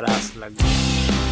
रास लग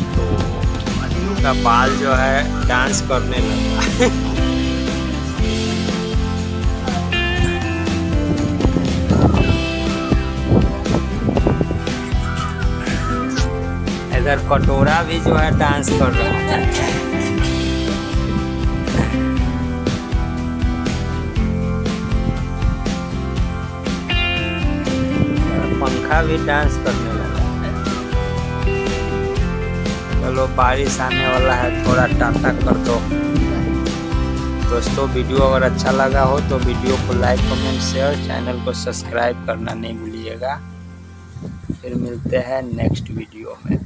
का बाल जो है डांस करने लगा इधर कटोरा भी जो है डांस कर रहा है। पंखा भी डांस करने लगा बारिश आने वाला है, थोड़ा टाटा कर दो। दोस्तों, वीडियो अगर अच्छा लगा हो तो वीडियो को लाइक, कमेंट, शेयर, चैनल को सब्सक्राइब करना नहीं भूलिएगा। फिर मिलते हैं नेक्स्ट वीडियो में।